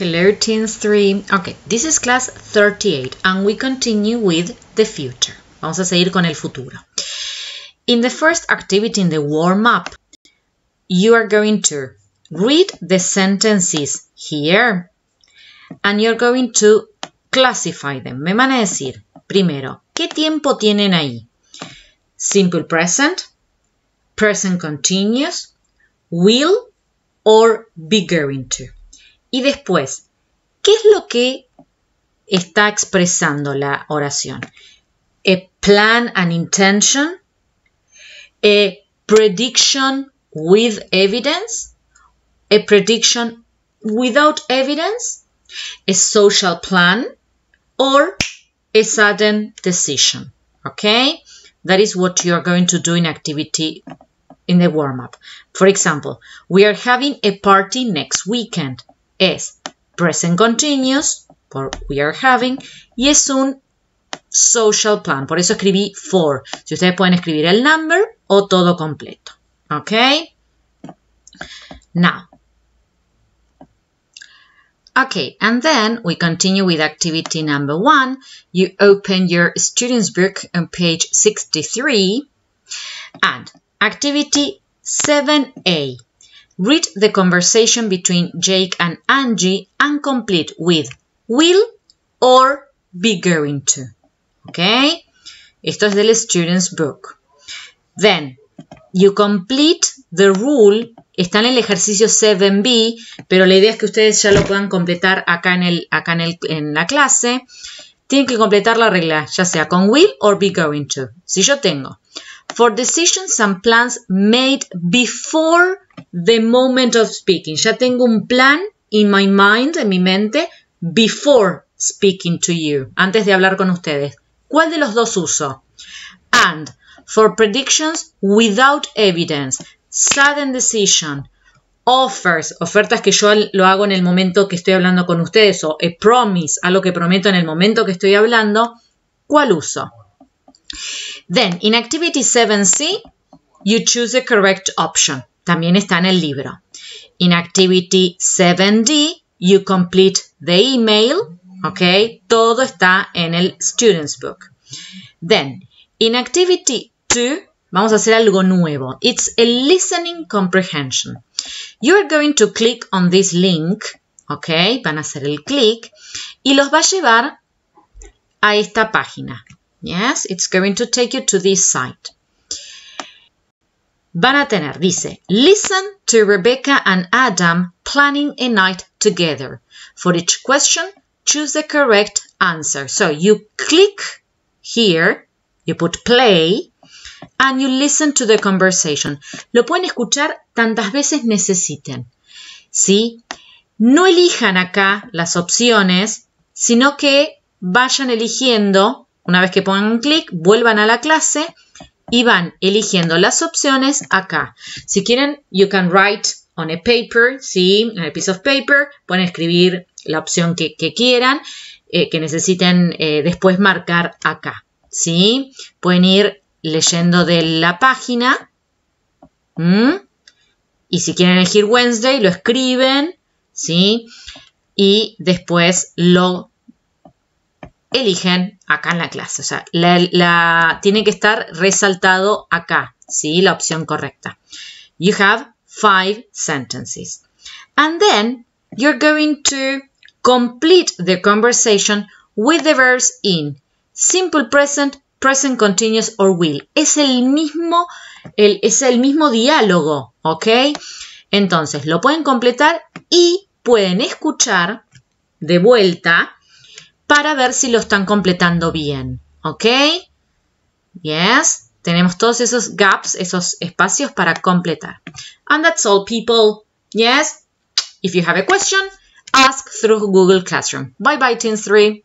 Hello, Teens 3. Okay, this is class 38 and we continue with the future. Vamos a seguir con el futuro. In the first activity in the warm-up, you are going to read the sentences here and you're going to classify them. Me van a decir, primero, ¿qué tiempo tienen ahí? Simple present, present continuous, will or be going to. Y después, ¿qué es lo que está expresando la oración? A plan and intention, a prediction with evidence, a prediction without evidence, a social plan, or a sudden decision. Okay? That is what you are going to do in activity in the warm-up. For example, we are having a party next weekend. Es present continuous, por we are having, y es un social plan. Por eso escribí for. Si ustedes pueden escribir el number o todo completo. ¿Ok? Now. Okay, and then we continue with activity number one. You open your student's book on page 63 and activity 7a. Read the conversation between Jake and Angie and complete with will or be going to. Okay? Esto es del student's book. Then, you complete the rule. Está en el ejercicio 7b, pero la idea es que ustedes ya lo puedan completar acá en, el, acá en, el, en la clase. Tienen que completar la regla, ya sea con will or be going to. Si yo tengo for decisions and plans made before the moment of speaking. Ya tengo un plan in my mind, en mi mente, before speaking to you, antes de hablar con ustedes. ¿Cuál de los dos uso? And for predictions without evidence, sudden decision, offers, ofertas que yo lo hago en el momento que estoy hablando con ustedes, o a promise, algo que prometo en el momento que estoy hablando, ¿cuál uso? Then, in activity 7C, you choose the correct option. También está en el libro. In activity 7D, you complete the email. Ok, todo está en el student's book. Then, in activity 2, vamos a hacer algo nuevo. It's a listening comprehension. You are going to click on this link. Ok, van a hacer el clic y los va a llevar a esta página. Yes, it's going to take you to this site. Van a tener, dice, listen to Rebecca and Adam planning a night together. For each question, choose the correct answer. So you click here, you put play, and you listen to the conversation. Lo pueden escuchar tantas veces necesiten. ¿Sí? No elijan acá las opciones, sino que vayan eligiendo una vez que pongan clic, vuelvan a la clase y van eligiendo las opciones acá. Si quieren, you can write on a paper, ¿sí? En a piece of paper, pueden escribir la opción que, quieran, eh, que necesiten eh, después marcar acá, ¿sí? Pueden ir leyendo de la página. Y si quieren elegir Wednesday, lo escriben, ¿sí? Y después lo eligen acá en la clase. O sea, la, tiene que estar resaltado acá, ¿sí? La opción correcta. You have five sentences. And then you're going to complete the conversation with the verbs in simple present, present continuous or will. Es el mismo, es el mismo diálogo, ¿ok? Entonces, lo pueden completar y pueden escuchar de vuelta para ver si lo están completando bien. ¿Ok? Yes. Tenemos todos esos gaps, esos espacios para completar. And that's all, people. Yes. If you have a question, ask through Google Classroom. Bye bye, Teens 3.